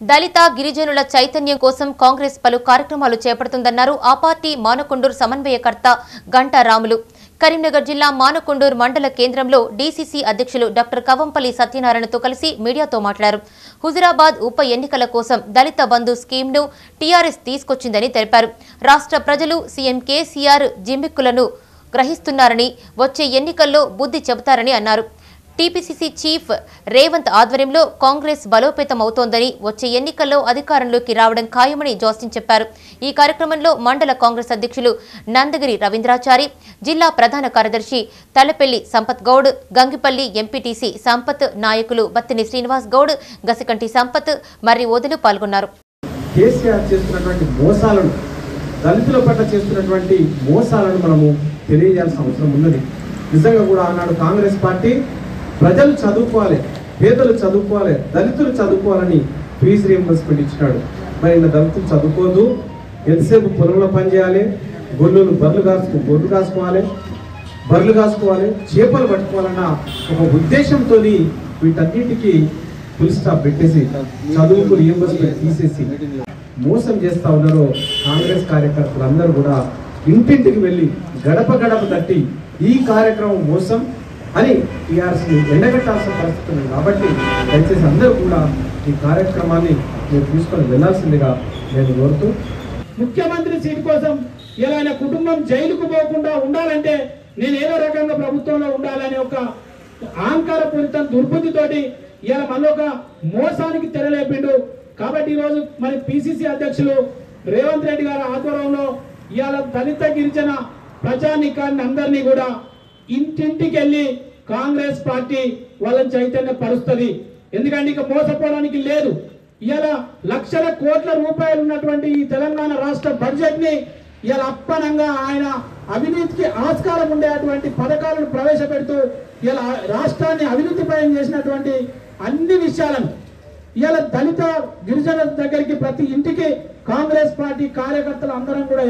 దళిత గిరిజనుల చైతన్యం కోసం కాంగ్రెస్ పలు కార్యక్రమాలు చేపడుతుందన్నారు ఆ పార్టీ మానకొండూరు సమన్వయకర్త గంటారాములు కరీంనగర్ జిల్లా మానకొండూరు మండల కేంద్రంలో డీసీసీ అధ్యక్షులు డాక్టర్ కవంపల్లి సత్యనారాయణతో కలిసి మీడియాతో మాట్లాడారు. హుజురాబాద్ ఉప ఎన్నికల కోసం దళిత బంధు స్కీమ్ను టీఆర్ఎస్ తీసుకొచ్చిందని తెలిపారు. రాష్ట్ర ప్రజలు సీఎం కేసీఆర్ జిమ్మిక్కులను గ్రహిస్తున్నారని వచ్చే ఎన్నికల్లో బుద్ధి చెబుతారని అన్నారు. టీపీసీసీ చీఫ్ రేవంత్ ఆధ్వర్యంలో కాంగ్రెస్ బలోపేతం అవుతోందని వచ్చే ఎన్నికల్లో అధికారంలోకి రావడం ఖాయమని జోస్టిన్ చెప్పారు. ఈ కార్యక్రమంలో మండల కాంగ్రెస్ అధ్యక్షులు నందగిరి రవీంద్రాచారి జిల్లా ప్రధాన కార్యదర్శి తలపెల్లి సంపత్ గౌడ్ గంగిపల్లి ఎంపీటీసీ సంపత్ నాయకులు బత్తిని శ్రీనివాస్ గౌడ్ గసికంటి సంపత్ మర్రి ఓదులు పాల్గొన్నారు. కేసీఆర్ చేస్తున్నటువంటి మోసాలను దళితుల పట్ల చేస్తున్నటువంటి మోసాలను మనము తెలియజేయాల్సిన అవసరం ఉన్నది. నిజంగా కూడా ఆనాడు కాంగ్రెస్ పార్టీ ప్రజలు చదువుకోవాలి పేదలు చదువుకోవాలి దళితులు చదువుకోవాలని ఫీజు రీఎంబర్స్మెంట్ ఇచ్చినాడు. మరి ఇలా దళితులు చదువుకోదు ఎంతసేపు పొలంలో పని చేయాలి బర్రెలు కాసుకో గొర్రెలు కాసుకోవాలి బర్రెలు కాసుకోవాలి చేపలు పట్టుకోవాలన్న ఒక ఉద్దేశంతో వీటన్నిటికీ ఫుల్ స్టాప్ పెట్టేసి చదువుకు రియంబర్స్మెంట్ తీసేసి మోసం చేస్తా ఉన్నారు కాంగ్రెస్ కార్యకర్తలు అందరూ కూడా ఇంటింటికి వెళ్ళి గడప గడప తట్టి ఈ కార్యక్రమం మోసం అని టీఆర్ఎస్ని ఎండగట్టాల్సిన పరిస్థితి ఉంది. కాబట్టి దయచేసి అందరూ కూడా ఈ కార్యక్రమాన్ని మీరు తీసుకొని వెళ్ళాల్సిందిగా నేను కోరుతూ ముఖ్యమంత్రి సీట్ కోసం ఇలా ఆయన కుటుంబం జైలుకు పోకుండా ఉండాలంటే నేను ఏదో రకంగా ప్రభుత్వంలో ఉండాలనే ఒక అహంకారపూరిత దుర్బుద్ధితోటి ఇలా మళ్ళీ ఒక మోసానికి తెరలేపిండు. కాబట్టి ఈరోజు మరి పిసిసి అధ్యక్షులు రేవంత్ రెడ్డి గారి ఆధ్వర్యంలో ఇవాళ దళిత గిరిజన ప్రజానికాన్ని అందరినీ కూడా ఇంటింటికి వెళ్ళి కాంగ్రెస్ పార్టీ వాళ్ళని చైతన్య పరుస్తుంది ఎందుకంటే ఇక మోసపోవడానికి లేదు. ఇవాళ లక్షల కోట్ల రూపాయలు ఉన్నటువంటి ఈ తెలంగాణ రాష్ట్ర బడ్జెట్ని ఇవాళ అప్పనంగా ఆయన అవినీతికి ఆస్కారం ఉండేటువంటి పథకాలను ప్రవేశపెడుతూ ఇలా రాష్ట్రాన్ని అవినీతిపరం చేసినటువంటి అన్ని విషయాలను ఇవాళ దళిత గిరిజన దగ్గరికి ప్రతి ఇంటికి కాంగ్రెస్ పార్టీ కార్యకర్తలు అందరం కూడా